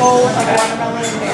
bowl of watermelon